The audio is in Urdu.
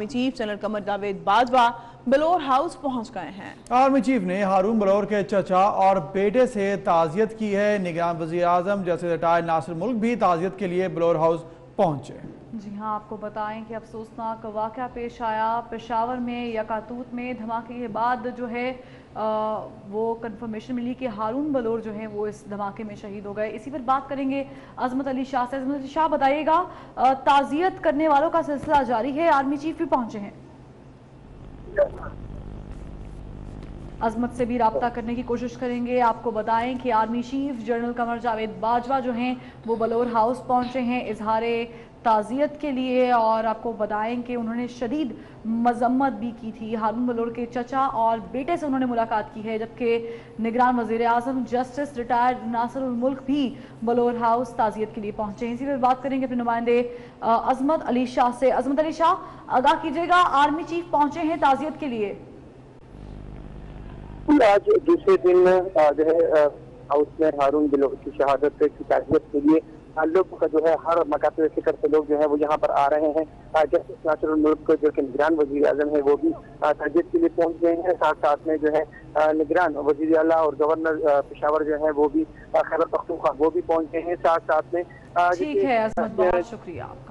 Army chief general Qamar Javed Bajwa Bilour house پہنچ گئے ہیں۔ آرمی چیف نے ہارون بلور کے چچا اور بیٹے سے تعزیت کی ہے۔ نگران وزیر اعظم جیسے ریٹائر ناصر ملک بھی تعزیت کے لیے بلور ہاؤس پہنچے۔ جی ہاں آپ کو بتائیں کہ افسوسناک واقعہ پیش آیا۔ پشاور میں یا کاتوت میں دھماکے کے بعد جو ہے وہ کنفرمیشن ملی کہ ہارون بلور جو ہیں، وہ اس دھماکے میں شہید ہو گئے۔ اسی پر بات کریں گے عظمت علی شاہ سے۔ عظمت علی شاہ بتائیے گا تعزیت کرنے والوں کا سلسلہ جاری ہے، آرمی چیف بھی پہنچے ہیں۔ عظمت سے بھی رابطہ کرنے کی کوشش کریں گے۔ آپ کو بتائیں کہ army chief general Qamar Javed Bajwa جو ہیں، وہ بلور ہاؤس پہنچے ہیں اظہار تعزیت کے لیے اور آپ کو بتائیں کہ انہوں نے شدید مذمت بھی کی تھی۔ ہارون بلور کے چچا اور بیٹے سے انہوں نے ملاقات کی ہے، جبکہ نگران وزیر اعظم جسٹس ریٹائرڈ ناصر الملک بھی بلور ہاؤس تعزیت کے لیے پہنچے ہیں۔ اسی پر بات کریں گے اپنے نمائندے عظمت علی شاہ سے۔ عظمت علی شاہ، آگاہ کیجیے گا، آرمی چیف پہنچے ہیں تعزیت کے لیے۔ آج دوسرے دن جو ہے ہاؤس میں ہارون بلور کی شہادت کی تعزیت کے لیے لوگ جو ہے ہر مکاتب فکر سے لوگ جو ہے وہ یہاں پر آ رہے ہیں۔ جسٹس ناصر الملک جو کہ نگران وزیر اعظم ہے وہ بھی تعزیت کے لیے پہنچ گئے ہیں۔ ساتھ ساتھ میں جو ہے نگران وزیر اعلیٰ اور گورنر پشاور جو ہے وہ بھی خیبر پختونخوا وہ بھی پہنچ گئے ہیں۔ ساتھ ساتھ میں ٹھیک ہے عظمت بہت شکریہ